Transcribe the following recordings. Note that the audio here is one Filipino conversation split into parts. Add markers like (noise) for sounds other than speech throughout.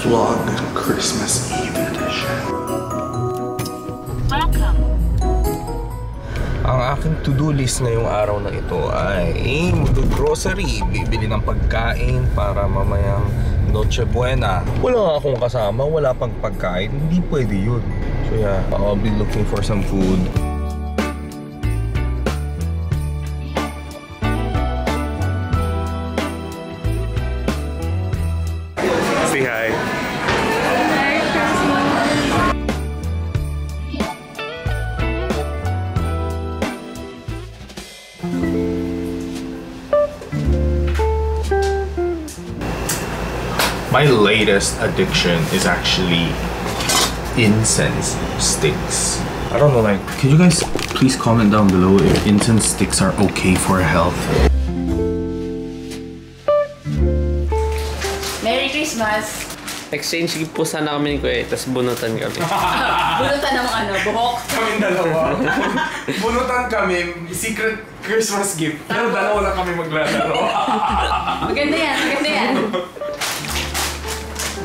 vlog Christmas Eve edition. Welcome. Ang aking to-do list ngayong araw na ito ay mag-grocery, bibili ng pagkain para mamayang Noche Buena. Wala akong kasama, wala pang pagkain, hindi pwede yun. So yeah, I'll be looking for some food. My latest addiction is actually incense sticks. I don't know, like, can you guys please comment down below if incense sticks are okay for health? Merry Christmas! Exchange gift po sana kami ni Kuya, eh, tapos bunutan kami. (laughs) Bunutan ng ano, buhok. Kami dalawa. (laughs) Bunutan kami, secret Christmas gift. Pero dalawa lang kami maglalaro. (laughs) Maganda yan, maganda yan.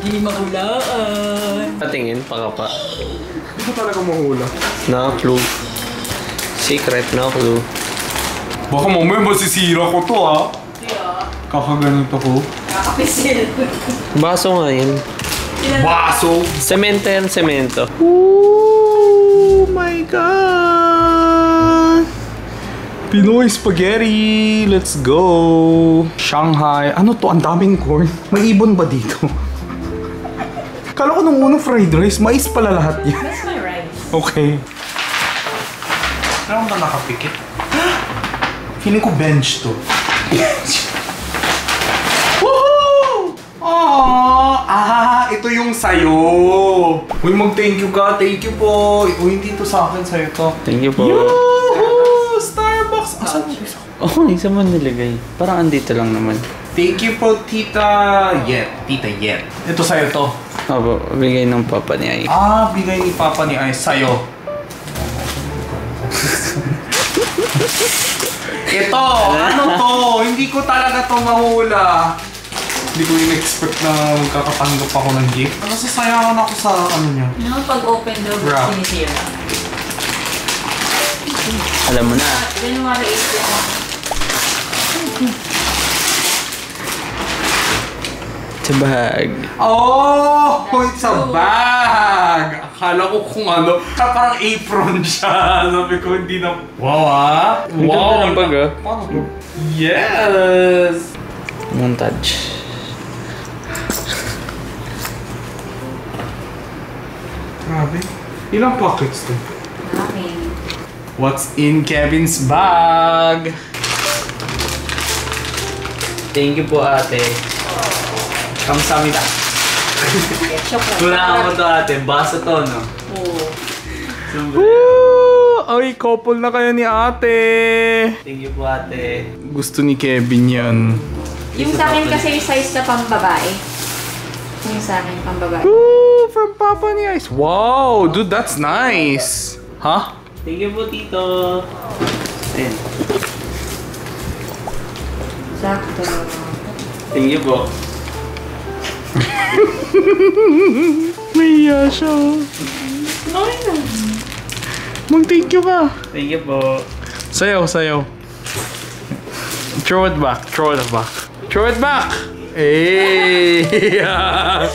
Hindi mahulaan. Patingin, pakapa. Hindi ko talaga mahula. No clue. Secret, no clue. Baka mamaya masisira ko to ah. Kakaganito ko. Kakapisil. Baso nga yun. Baso! Semento yan, semento. Oh my god! Pinoy spaghetti! Let's go! Shanghai. Ano to? Ang daming corn. May ibon ba dito? Kala ko nung unang fried rice, mais pala lahat yan. That's my rice. Okay. Meron ka nakapikit? (gasps) Feeling ko bench to. (laughs) Woohoo! Aww! Ah, ito yung sayo. Uy, mag-thank you ka. Thank you po. Uy, hindi to sa akin. Sa'yo to. Thank you po. Yoo! Starbucks! Asan? Oh, isa mo nilagay. Parang andito lang naman. Thank you po, Tita Yet. Tita Yet. Ito sa'yo to. Opo, bigay ng papa ni Ay. Ah, bigay ni Papa ni Ice sa'yo. Ito, ano to? Hindi ko talaga to mahula. Hindi ko in-expect na magkakatanggap ako ng gift. Nasasayawan ako sa ano niya. No, pag open daw, Wrap. sinisira. Alam mo na. January 8 ako. Sa bag. Oh! It's a bag! Akala ko kung ano, ah, parang apron siya. (laughs) Sabi ko, hindi na... Wow ah! Ang ganda ng bag, ah. Yes! Montage. Grabe. Ilang pockets to? Maraming. What's in Kevin's bag? Thank you po ate. Kamsamida. Ketchup lang. Kulangan mo to ate. Baso to, no? Oo. Woo! Ay, couple na kayo ni ate. Thank you po ate. Gusto ni Kevin yan. Yung sa akin kasi yung size na pambabae. Yung sa akin pambabae. Woo! From Papa ni Ice. Wow! Dude, that's nice. Huh? Thank you po tito. Ayan. Sakto. Thank you po. Naiya siya. Okay na. Mag-thank you ka. Thank you po. Sayaw, sayaw. Throw it back. Throw it back. Throw it back! Hey! (laughs)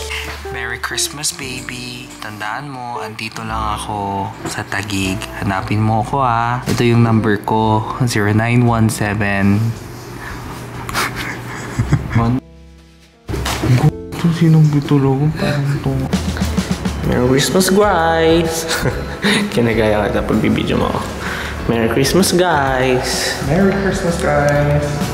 Merry Christmas, baby. Tandaan mo, andito lang ako sa Tagig. Hanapin mo ako ah. Ito yung number ko, 0917. (laughs) Sinong bitulog? Parang to. Merry Christmas, guys! (laughs) Kinagaya ka na pagbibideo mo ako. Merry Christmas, guys! Merry Christmas, guys!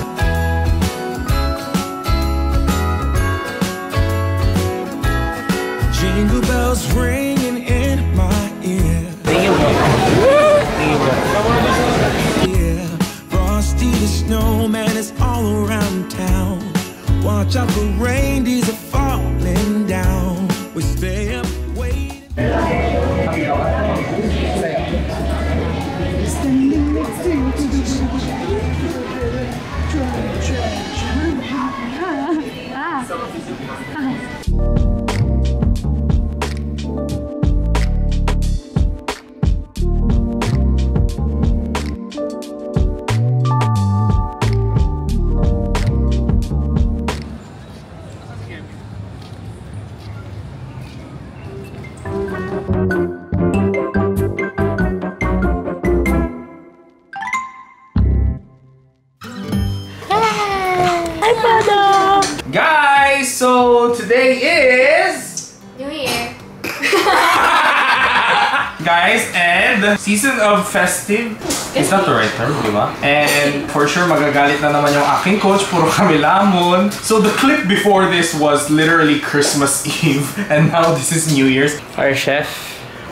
And season of festive. Is that the right term, di ba? And for sure magagalit na naman yung aking coach, puro kami lamon. So the clip before this was literally Christmas (laughs) Eve and now this is New Year's. Our chef.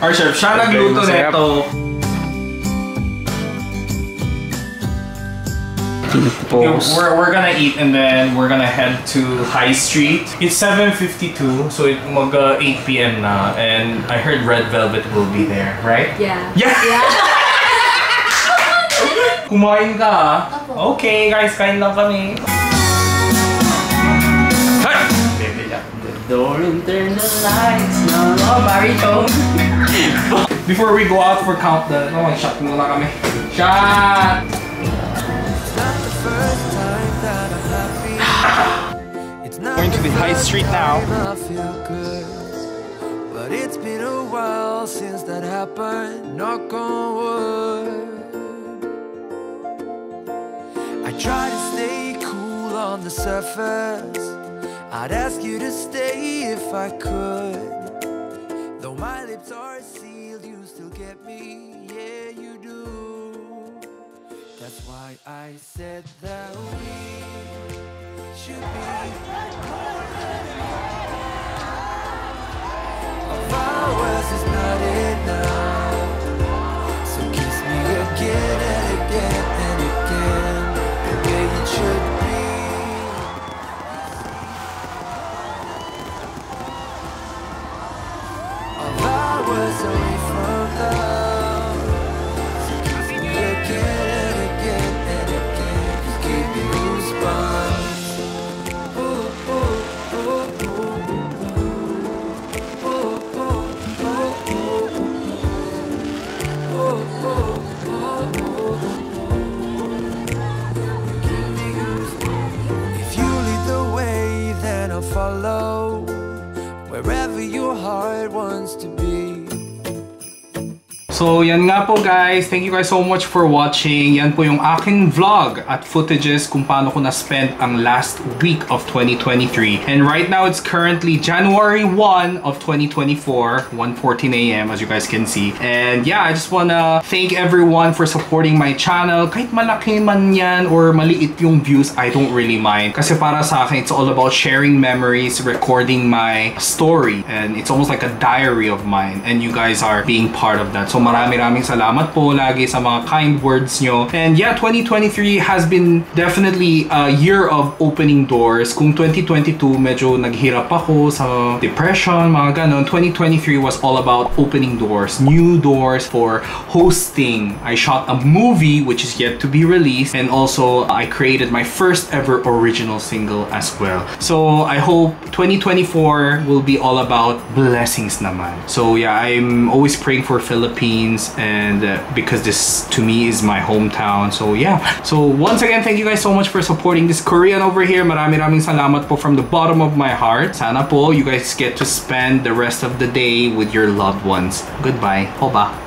Our chef, siya nagluto nito. We're, we're gonna eat and then we're gonna head to High Street. It's 7.52, so it mag uh, 8 p.m. na. And I heard Red Velvet will be there, right? Yeah. Yeah! (laughs) Kumain ka. Opo. Okay guys, kain lang kami. Hey! Bebe lang. Door and turn the lights now. Oh, baritone. Before we go out for count countdown, oh, shot muna kami. Shot! Going to the high street now. But it's been a while since that happened. Knock on wood. I try to stay cool on the surface. I'd ask you to stay if I could. Though my lips are sealed, you still get me. Yeah, you do. That's why I said that we should be more than Wants to So, yan nga po guys. Thank you guys so much for watching. Yan po yung aking vlog at footages kung paano ko na-spend ang last week of 2023. And right now, it's currently January 1 of 2024, 1.14 a.m. as you guys can see. And yeah, I just wanna thank everyone for supporting my channel. Kahit malaki man yan or maliit yung views, I don't really mind. Kasi para sa akin, it's all about sharing memories, recording my story. And it's almost like a diary of mine. And you guys are being part of that. So marami raming salamat po lagi sa mga kind words nyo. And yeah, 2023 has been definitely a year of opening doors. Kung 2022 medyo naghirap ako sa depression, mga ganon, 2023 was all about opening doors, new doors for hosting. I shot a movie which is yet to be released and also I created my first ever original single as well. So I hope 2024 will be all about blessings naman. So yeah, I'm always praying for And uh, because this to me is my hometown. So yeah. So once again, thank you guys so much for supporting this Korean over here. Marami raming salamat po from the bottom of my heart. Sana po you guys get to spend the rest of the day with your loved ones. Goodbye. Hoba.